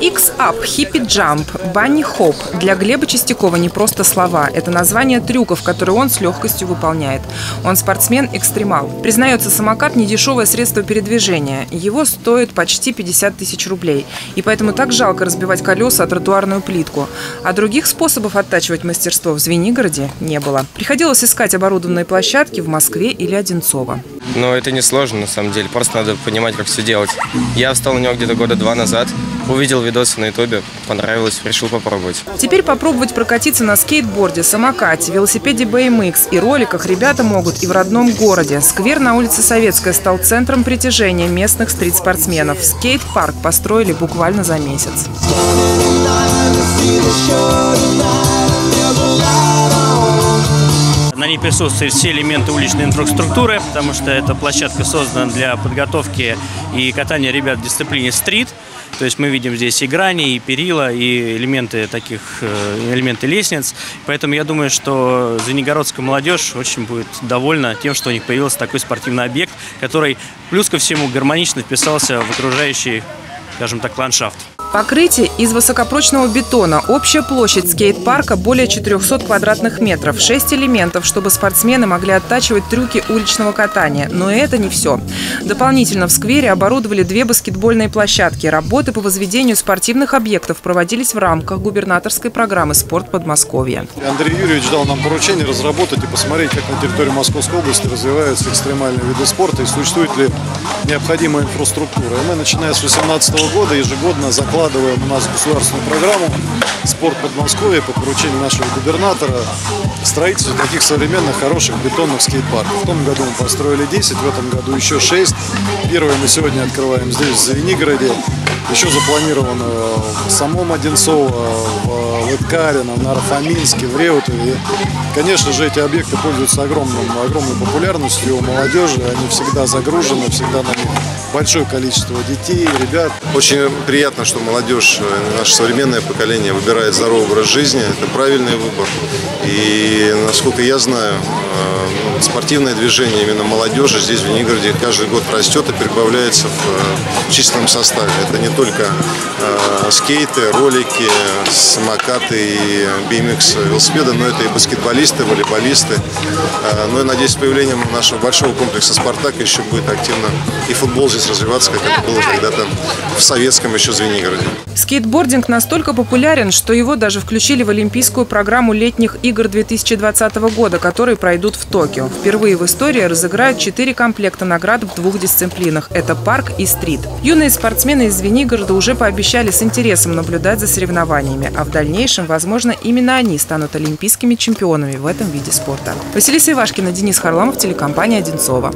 X-Up, Hippie Jump, Bunny Hop для Глеба Чистякова не просто слова. Это название трюков, которые он с легкостью выполняет. Он спортсмен-экстремал. Признается, самокат – не дешевое средство передвижения. Его стоит почти 50 тысяч рублей. И поэтому так жалко разбивать колеса о тротуарную плитку. А других способов оттачивать мастерство в Звенигороде не было. Приходилось искать оборудованные площадки в Москве или Одинцово. Но это не сложно на самом деле, просто надо понимать, как все делать. Я встал на него где-то года два назад, увидел видосы на ютубе, понравилось, решил попробовать. Теперь попробовать прокатиться на скейтборде, самокате, велосипеде BMX и роликах ребята могут и в родном городе. Сквер на улице Советская стал центром притяжения местных стрит-спортсменов. Скейт-парк построили буквально за месяц. На ней присутствуют все элементы уличной инфраструктуры, потому что эта площадка создана для подготовки и катания ребят в дисциплине стрит. То есть мы видим здесь и грани, и перила, и элементы таких, э, элементы лестниц. Поэтому я думаю, что звенигородская молодежь очень будет довольна тем, что у них появился такой спортивный объект, который плюс ко всему гармонично вписался в окружающий, скажем так, ландшафт. Покрытие из высокопрочного бетона. Общая площадь скейт-парка более 400 квадратных метров. Шесть элементов, чтобы спортсмены могли оттачивать трюки уличного катания. Но это не все. Дополнительно в сквере оборудовали две баскетбольные площадки. Работы по возведению спортивных объектов проводились в рамках губернаторской программы «Спорт Подмосковья». Андрей Юрьевич дал нам поручение разработать и посмотреть, как на территории Московской области развиваются экстремальные виды спорта и существует ли необходимая инфраструктура. И мы, начиная с 2018 года, ежегодно закладываем закладываем у нас государственную программу «Спорт Подмосковья» по поручению нашего губернатора строительство таких современных, хороших бетонных скейт-парков. В том году мы построили 10, в этом году еще 6. Первое мы сегодня открываем здесь, в Звенигороде. Еще запланировано в самом Одинцово, в Лыткарино, в Нарафаминске, в Реутове. Конечно же, эти объекты пользуются огромным, огромной популярностью у молодежи. Они всегда загружены, всегда на них большое количество детей, ребят. Очень приятно, что молодежь, э, наше современное поколение выбирает здоровый образ жизни. Это правильный выбор. И, насколько я знаю, э, ну, спортивное движение именно молодежи здесь, в Звенигороде, каждый год растет и прибавляется в э, численном составе. Это не только скейты, ролики, самокаты и BMX велосипеды, но это и баскетболисты, волейболисты. Но я надеюсь, с появлением нашего большого комплекса «Спартак» еще будет активно и футбол здесь развиваться, как это было когда-то в советском еще Звенигороде. Скейтбординг настолько популярен, что его даже включили в Олимпийскую программу летних игр 2020 года, которые пройдут в Токио. Впервые в истории разыграют четыре комплекта наград в двух дисциплинах – это парк и стрит. Юные спортсмены из Звенигорода уже пообещали с интересом наблюдать за соревнованиями, а в дальнейшем, возможно, именно они станут олимпийскими чемпионами в этом виде спорта. Василиса Ивашкина, Денис Харламов, телекомпания «Одинцова».